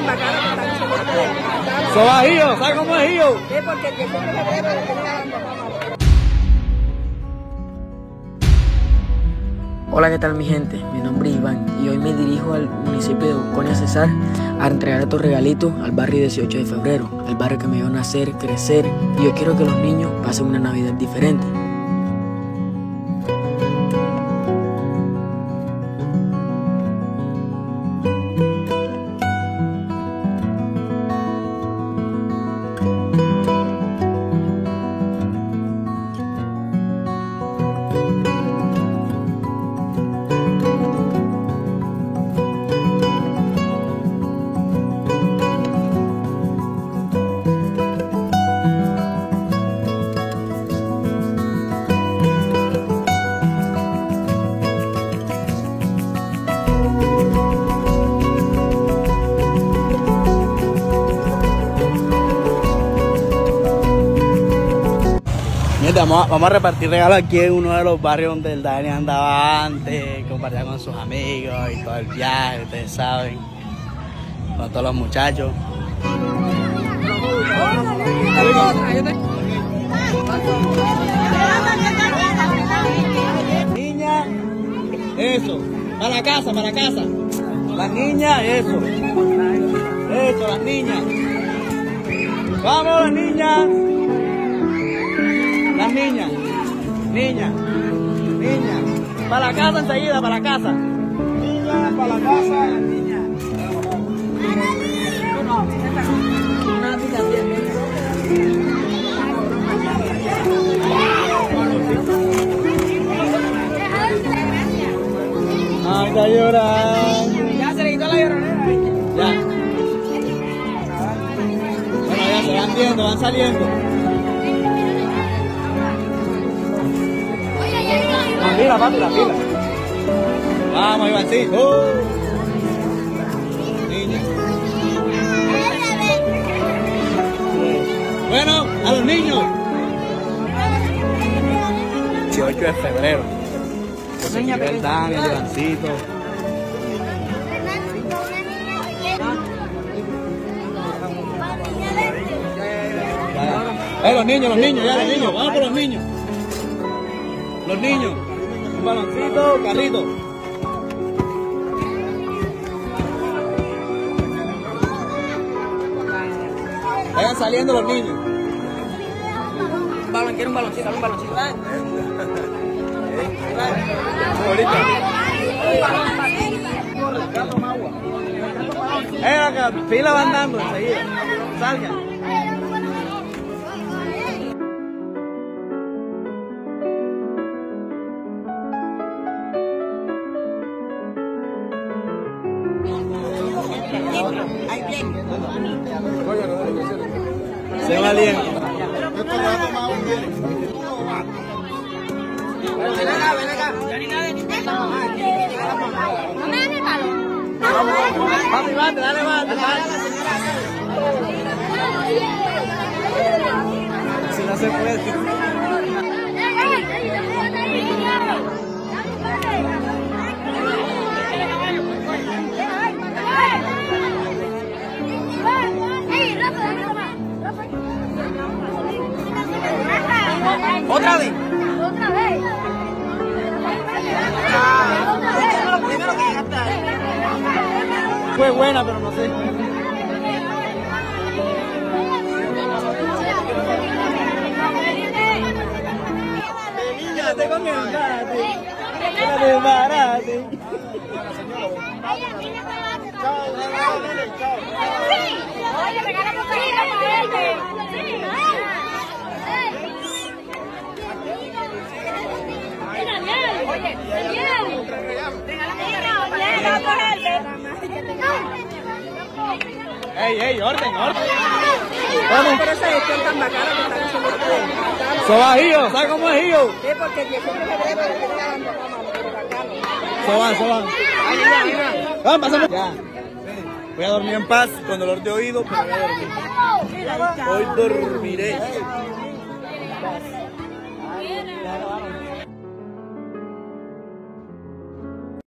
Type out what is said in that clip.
tan bacanos que están. Eso ¿sabes cómo es Gio? Sí, porque el 18 de febrero le estoy dando fama. Hola, ¿qué tal mi gente? Mi nombre es Iván y hoy me dirijo al municipio de Oconia Cesar a entregar estos regalitos al barrio 18 de febrero, el barrio que me vio nacer, crecer y yo quiero que los niños pasen una Navidad diferente. Vamos, a, vamos a repartir regalos aquí en uno de los barrios donde el Dani andaba antes, compartía con sus amigos y todo el viaje, ustedes saben, con todos los muchachos. Niña, eso, para casa, para casa. Las niñas, eso. Eso, las niñas. Vamos, las niñas. Las niñas, niñas, niñas. Para la casa enseguida, para la casa. Niñas, para la casa. Niñas. Ay, está llorando. Ya se le quitó la lloronera. Ya. Bueno, ya se van viendo, van saliendo. Fila, papi, la fila. Vamos, Ivancito. Niña. Bueno, a los niños. 18 de febrero. Niña, Dani, Ivancito. Eh, los niños, los niños, ya los niños, vamos por los niños. Los niños, un baloncito, carrito. Vayan saliendo los niños. Un balón, quiero un baloncito, un baloncito. Eh, acá, fila van dando enseguida. Salgan. Se valiente. Ven acá, ven acá. No me el balón. Papi, bate, dale, bate, dale. Si no se puede. Otra vez. Fue buena, pero no sé. Niñate con el. Con el regalamos caritas para él. Ey, ey, orden, orden. Vamos por esa gestión tan bacana que están haciendo ustedes. Eso ¿sabes cómo es Gio? Sí, porque el 18 de febrero le estoy dando fama a los bacanos. Eso va, eso va. Vamos, pasamos. Ya. Voy a dormir en paz, con dolor de oído, pero voy a dormir. Hoy dormiré.